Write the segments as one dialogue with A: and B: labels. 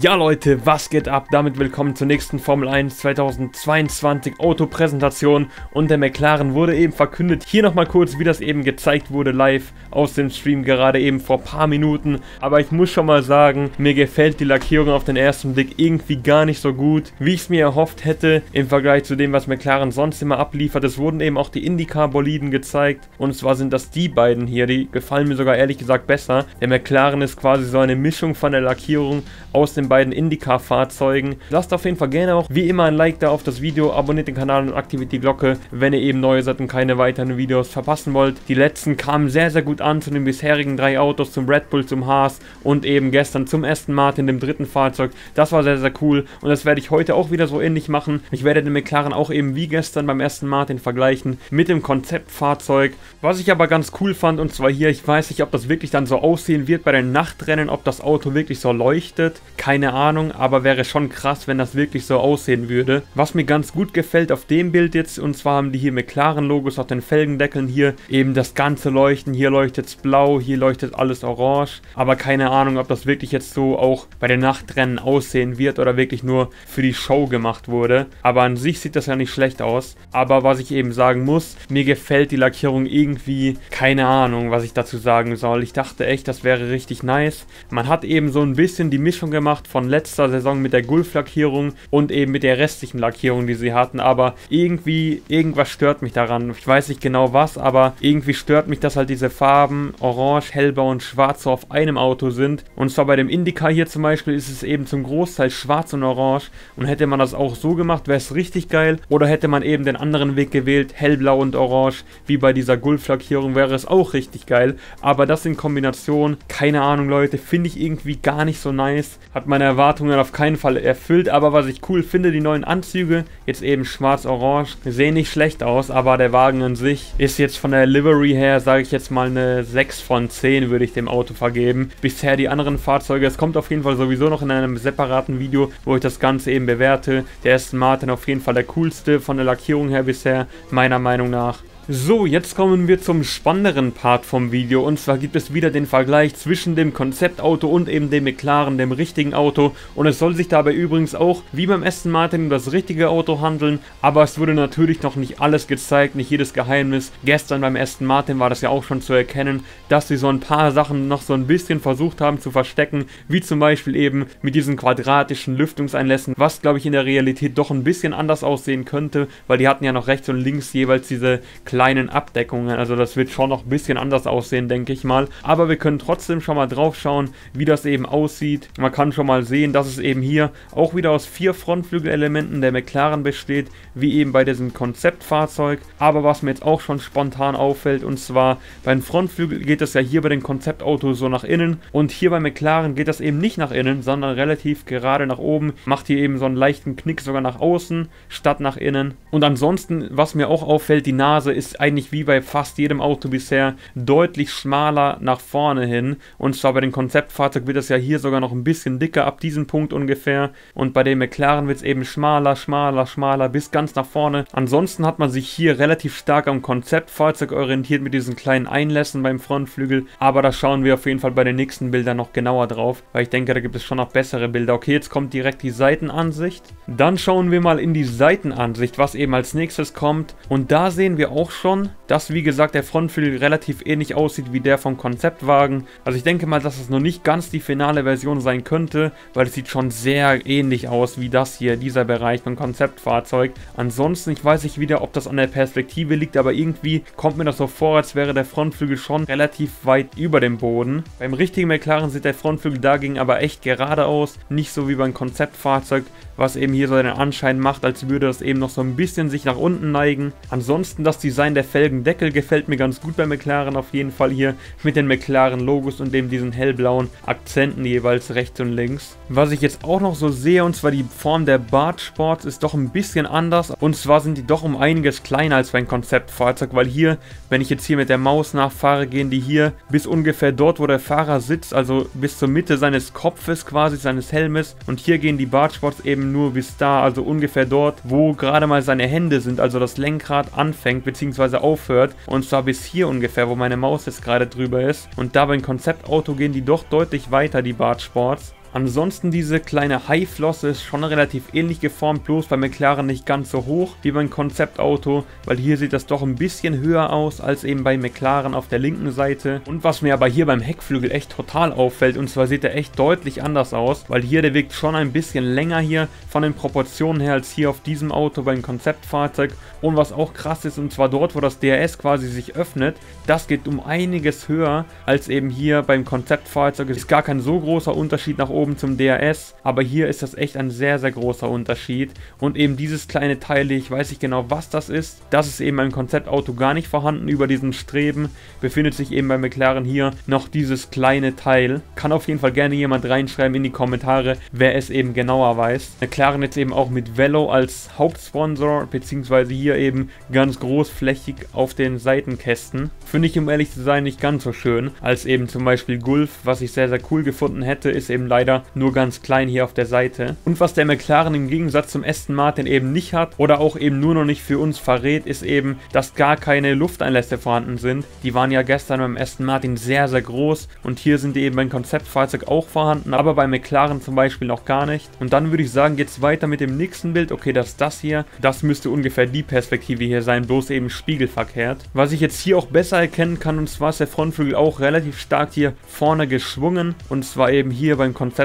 A: Ja Leute, was geht ab? Damit willkommen zur nächsten Formel 1 2022 Autopräsentation und der McLaren wurde eben verkündet. Hier nochmal kurz, wie das eben gezeigt wurde live aus dem Stream, gerade eben vor paar Minuten. Aber ich muss schon mal sagen, mir gefällt die Lackierung auf den ersten Blick irgendwie gar nicht so gut, wie ich es mir erhofft hätte im Vergleich zu dem, was McLaren sonst immer abliefert. Es wurden eben auch die Indycar-Boliden gezeigt und zwar sind das die beiden hier, die gefallen mir sogar ehrlich gesagt besser. Der McLaren ist quasi so eine Mischung von der Lackierung aus dem beiden Indycar-Fahrzeugen. Lasst auf jeden Fall gerne auch wie immer ein Like da auf das Video, abonniert den Kanal und aktiviert die Glocke, wenn ihr eben neu seid und keine weiteren Videos verpassen wollt. Die letzten kamen sehr, sehr gut an zu den bisherigen drei Autos, zum Red Bull, zum Haas und eben gestern zum Aston Martin, dem dritten Fahrzeug. Das war sehr, sehr cool und das werde ich heute auch wieder so ähnlich machen. Ich werde den McLaren auch eben wie gestern beim Aston Martin vergleichen mit dem Konzeptfahrzeug. Was ich aber ganz cool fand und zwar hier, ich weiß nicht, ob das wirklich dann so aussehen wird bei den Nachtrennen, ob das Auto wirklich so leuchtet. Keine Ahnung. Ahnung, aber wäre schon krass, wenn das wirklich so aussehen würde. Was mir ganz gut gefällt auf dem Bild jetzt, und zwar haben die hier McLaren-Logos auf den Felgendeckeln hier, eben das ganze Leuchten, hier leuchtet es blau, hier leuchtet alles orange, aber keine Ahnung, ob das wirklich jetzt so auch bei den Nachtrennen aussehen wird oder wirklich nur für die Show gemacht wurde. Aber an sich sieht das ja nicht schlecht aus. Aber was ich eben sagen muss, mir gefällt die Lackierung irgendwie, keine Ahnung, was ich dazu sagen soll. Ich dachte echt, das wäre richtig nice. Man hat eben so ein bisschen die Mischung gemacht von letzter letzter Saison mit der Gulf-Lackierung und eben mit der restlichen Lackierung, die sie hatten. Aber irgendwie, irgendwas stört mich daran. Ich weiß nicht genau was, aber irgendwie stört mich, dass halt diese Farben Orange, Hellblau und Schwarz so auf einem Auto sind. Und zwar bei dem Indica hier zum Beispiel ist es eben zum Großteil Schwarz und Orange. Und hätte man das auch so gemacht, wäre es richtig geil. Oder hätte man eben den anderen Weg gewählt, Hellblau und Orange, wie bei dieser Gulf-Lackierung, wäre es auch richtig geil. Aber das in Kombination, keine Ahnung Leute, finde ich irgendwie gar nicht so nice. Hat meine Erwartungen auf keinen Fall erfüllt, aber was ich cool finde, die neuen Anzüge, jetzt eben schwarz-orange, sehen nicht schlecht aus, aber der Wagen an sich ist jetzt von der Livery her, sage ich jetzt mal eine 6 von 10 würde ich dem Auto vergeben. Bisher die anderen Fahrzeuge, es kommt auf jeden Fall sowieso noch in einem separaten Video, wo ich das Ganze eben bewerte. Der Aston Martin auf jeden Fall der coolste von der Lackierung her bisher, meiner Meinung nach. So, jetzt kommen wir zum spannenderen Part vom Video. Und zwar gibt es wieder den Vergleich zwischen dem Konzeptauto und eben dem McLaren, dem richtigen Auto. Und es soll sich dabei übrigens auch wie beim Aston Martin um das richtige Auto handeln, aber es wurde natürlich noch nicht alles gezeigt, nicht jedes Geheimnis. Gestern beim Aston Martin war das ja auch schon zu erkennen, dass sie so ein paar Sachen noch so ein bisschen versucht haben zu verstecken, wie zum Beispiel eben mit diesen quadratischen Lüftungseinlässen, was glaube ich in der Realität doch ein bisschen anders aussehen könnte, weil die hatten ja noch rechts und links jeweils diese kleinen kleinen Abdeckungen. Also das wird schon noch ein bisschen anders aussehen, denke ich mal. Aber wir können trotzdem schon mal drauf schauen, wie das eben aussieht. Man kann schon mal sehen, dass es eben hier auch wieder aus vier Frontflügelelementen der McLaren besteht, wie eben bei diesem Konzeptfahrzeug. Aber was mir jetzt auch schon spontan auffällt, und zwar beim Frontflügel geht es ja hier bei den Konzeptautos so nach innen und hier bei McLaren geht das eben nicht nach innen, sondern relativ gerade nach oben. Macht hier eben so einen leichten Knick sogar nach außen statt nach innen. Und ansonsten, was mir auch auffällt, die Nase ist ist eigentlich wie bei fast jedem Auto bisher deutlich schmaler nach vorne hin. Und zwar bei den Konzeptfahrzeugen wird es ja hier sogar noch ein bisschen dicker ab diesem Punkt ungefähr. Und bei dem McLaren wird es eben schmaler, schmaler, schmaler bis ganz nach vorne. Ansonsten hat man sich hier relativ stark am Konzeptfahrzeug orientiert mit diesen kleinen Einlässen beim Frontflügel. Aber da schauen wir auf jeden Fall bei den nächsten Bildern noch genauer drauf, weil ich denke, da gibt es schon noch bessere Bilder. Okay, jetzt kommt direkt die Seitenansicht. Dann schauen wir mal in die Seitenansicht, was eben als nächstes kommt. Und da sehen wir auch schon, dass wie gesagt der Frontflügel relativ ähnlich aussieht wie der vom Konzeptwagen. Also ich denke mal, dass es noch nicht ganz die finale Version sein könnte, weil es sieht schon sehr ähnlich aus wie das hier, dieser Bereich vom Konzeptfahrzeug. Ansonsten, ich weiß nicht wieder, ob das an der Perspektive liegt, aber irgendwie kommt mir das so vor, als wäre der Frontflügel schon relativ weit über dem Boden. Beim richtigen McLaren sieht der Frontflügel dagegen aber echt gerade aus, nicht so wie beim Konzeptfahrzeug, was eben hier so den Anschein macht, als würde das eben noch so ein bisschen sich nach unten neigen. Ansonsten das Design der Felgendeckel gefällt mir ganz gut bei McLaren auf jeden Fall hier mit den McLaren Logos und dem diesen hellblauen Akzenten jeweils rechts und links. Was ich jetzt auch noch so sehe und zwar die Form der Bartsports ist doch ein bisschen anders und zwar sind die doch um einiges kleiner als beim Konzeptfahrzeug, weil hier, wenn ich jetzt hier mit der Maus nachfahre, gehen die hier bis ungefähr dort, wo der Fahrer sitzt, also bis zur Mitte seines Kopfes quasi, seines Helmes und hier gehen die Bartsports eben nur bis da, also ungefähr dort, wo gerade mal seine Hände sind, also das Lenkrad anfängt bzw. aufhört. Und zwar bis hier ungefähr, wo meine Maus jetzt gerade drüber ist. Und da beim Konzeptauto gehen die doch deutlich weiter, die Bartsports. Ansonsten diese kleine Haiflosse ist schon relativ ähnlich geformt, bloß bei McLaren nicht ganz so hoch wie beim Konzeptauto, weil hier sieht das doch ein bisschen höher aus als eben bei McLaren auf der linken Seite. Und was mir aber hier beim Heckflügel echt total auffällt, und zwar sieht er echt deutlich anders aus, weil hier der wirkt schon ein bisschen länger hier von den Proportionen her als hier auf diesem Auto beim Konzeptfahrzeug. Und was auch krass ist, und zwar dort, wo das DRS quasi sich öffnet, das geht um einiges höher als eben hier beim Konzeptfahrzeug. Ist gar kein so großer Unterschied nach oben zum DRS, aber hier ist das echt ein sehr, sehr großer Unterschied. Und eben dieses kleine Teil, ich weiß nicht genau, was das ist, das ist eben beim Konzeptauto gar nicht vorhanden. Über diesen Streben befindet sich eben bei McLaren hier noch dieses kleine Teil. Kann auf jeden Fall gerne jemand reinschreiben in die Kommentare, wer es eben genauer weiß. McLaren jetzt eben auch mit Velo als Hauptsponsor, beziehungsweise hier eben ganz großflächig auf den Seitenkästen. Finde ich, um ehrlich zu sein, nicht ganz so schön, als eben zum Beispiel Gulf, was ich sehr, sehr cool gefunden hätte, ist eben leider nur ganz klein hier auf der Seite. Und was der McLaren im Gegensatz zum Aston Martin eben nicht hat, oder auch eben nur noch nicht für uns verrät, ist eben, dass gar keine Lufteinlässe vorhanden sind. Die waren ja gestern beim Aston Martin sehr, sehr groß und hier sind die eben beim Konzeptfahrzeug auch vorhanden, aber bei McLaren zum Beispiel noch gar nicht. Und dann würde ich sagen, geht es weiter mit dem nächsten Bild. Okay, das ist das hier. Das müsste ungefähr die Perspektive hier sein, bloß eben spiegelverkehrt. Was ich jetzt hier auch besser erkennen kann, und zwar ist der Frontflügel auch relativ stark hier vorne geschwungen. Und zwar eben hier beim Konzeptfahrzeug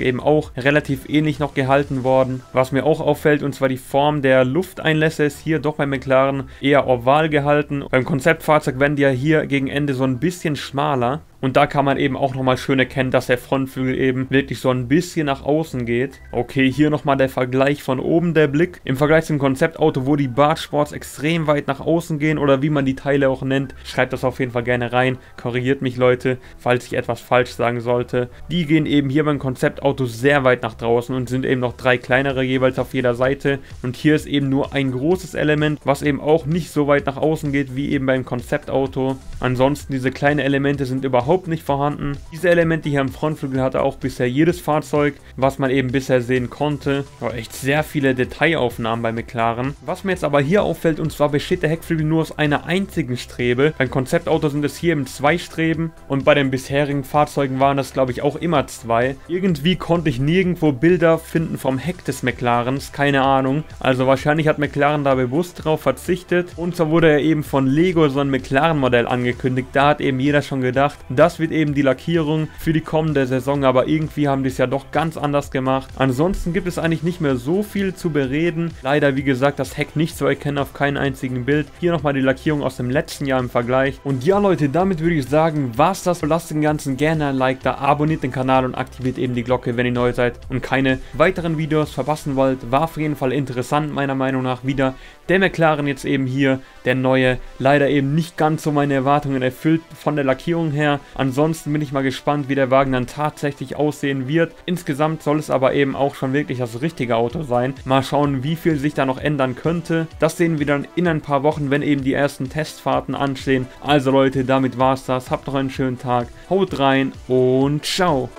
A: eben auch relativ ähnlich noch gehalten worden. Was mir auch auffällt, und zwar die Form der Lufteinlässe ist hier doch bei McLaren eher oval gehalten. Beim Konzeptfahrzeug werden die ja hier gegen Ende so ein bisschen schmaler. Und da kann man eben auch nochmal schön erkennen, dass der Frontflügel eben wirklich so ein bisschen nach außen geht. Okay, hier nochmal der Vergleich von oben, der Blick. Im Vergleich zum Konzeptauto, wo die Bartsports extrem weit nach außen gehen oder wie man die Teile auch nennt, schreibt das auf jeden Fall gerne rein. Korrigiert mich, Leute, falls ich etwas falsch sagen sollte. Die gehen eben hier beim Konzeptauto sehr weit nach draußen und sind eben noch drei kleinere jeweils auf jeder Seite. Und hier ist eben nur ein großes Element, was eben auch nicht so weit nach außen geht wie eben beim Konzeptauto. Ansonsten diese kleinen Elemente sind überhaupt überhaupt nicht vorhanden. Diese Elemente hier am Frontflügel hatte auch bisher jedes Fahrzeug, was man eben bisher sehen konnte. Aber echt sehr viele Detailaufnahmen bei McLaren. Was mir jetzt aber hier auffällt, und zwar besteht der Heckflügel nur aus einer einzigen Strebe. Beim Konzeptauto sind es hier eben zwei Streben und bei den bisherigen Fahrzeugen waren das glaube ich auch immer zwei. Irgendwie konnte ich nirgendwo Bilder finden vom Heck des McLarens, keine Ahnung. Also wahrscheinlich hat McLaren da bewusst drauf verzichtet. Und zwar wurde ja eben von Lego so ein McLaren-Modell angekündigt. Da hat eben jeder schon gedacht, das wird eben die Lackierung für die kommende Saison, aber irgendwie haben die es ja doch ganz anders gemacht. Ansonsten gibt es eigentlich nicht mehr so viel zu bereden. Leider, wie gesagt, das Heck nicht zu erkennen auf keinem einzigen Bild. Hier nochmal die Lackierung aus dem letzten Jahr im Vergleich. Und ja, Leute, damit würde ich sagen, war's das. Lasst den Ganzen gerne ein Like da, abonniert den Kanal und aktiviert eben die Glocke, wenn ihr neu seid und keine weiteren Videos verpassen wollt. War auf jeden Fall interessant, meiner Meinung nach, wieder der McLaren jetzt eben hier, der neue, leider eben nicht ganz so meine Erwartungen erfüllt von der Lackierung her. Ansonsten bin ich mal gespannt, wie der Wagen dann tatsächlich aussehen wird. Insgesamt soll es aber eben auch schon wirklich das richtige Auto sein. Mal schauen, wie viel sich da noch ändern könnte. Das sehen wir dann in ein paar Wochen, wenn eben die ersten Testfahrten anstehen. Also Leute, damit war's das. Habt noch einen schönen Tag. Haut rein und ciao.